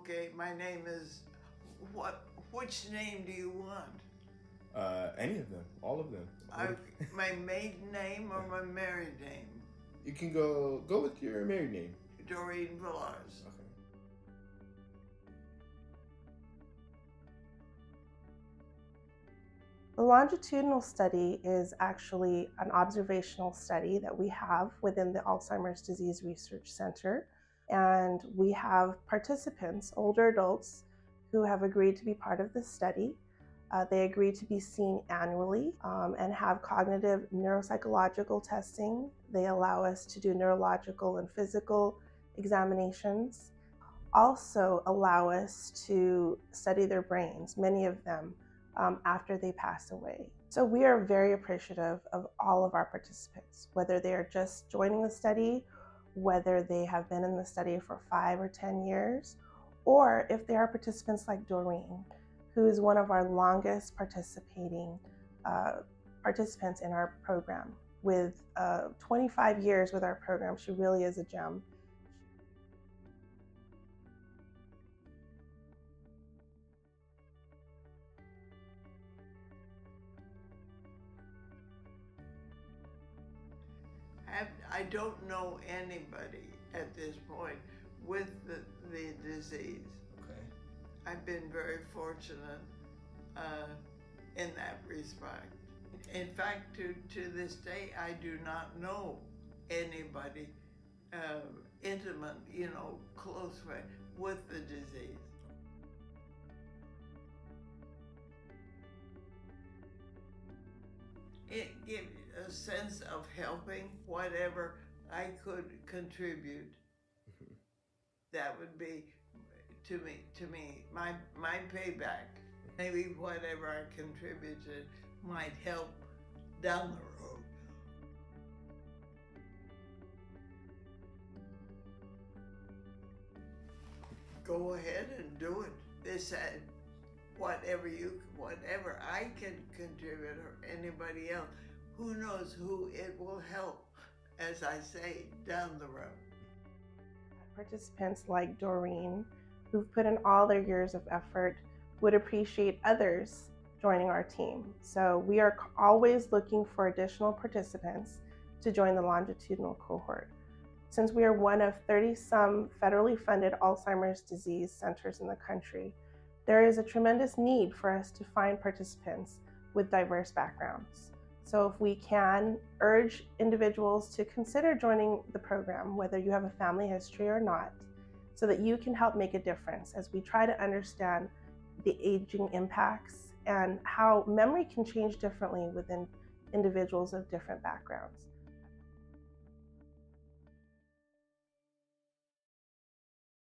Okay, my name is. What? Which name do you want? Uh, any of them, all of them. I, my maiden name or my married name? You can go go with your married name. Doreen Villars. Okay. The longitudinal study is actually an observational study that we have within the Alzheimer's Disease Research Center. And we have participants, older adults, who have agreed to be part of this study. Uh, they agree to be seen annually um, and have cognitive neuropsychological testing. They allow us to do neurological and physical examinations. Also, allow us to study their brains, many of them um, after they pass away. So, we are very appreciative of all of our participants, whether they are just joining the study, whether they have been in the study for five or 10 years, or if they are participants like Doreen who is one of our longest participating uh, participants in our program. With uh, 25 years with our program, she really is a gem. I don't know anybody at this point with the, the disease. I've been very fortunate uh, in that respect. In fact, to, to this day, I do not know anybody uh, intimate, you know, close friend with the disease. It gives a sense of helping whatever I could contribute. Mm-hmm. that would be to me, to me, my my payback. Maybe whatever I contributed might help down the road. Go ahead and do it. They said, whatever you, whatever I can contribute or anybody else, who knows who it will help, as I say, down the road. Participants like Doreen who've put in all their years of effort would appreciate others joining our team. So we are always looking for additional participants to join the longitudinal cohort. Since we are one of 30 some federally funded Alzheimer's disease centers in the country, there is a tremendous need for us to find participants with diverse backgrounds. So if we can urge individuals to consider joining the program, whether you have a family history or not, so that you can help make a difference as we try to understand the aging impacts and how memory can change differently within individuals of different backgrounds.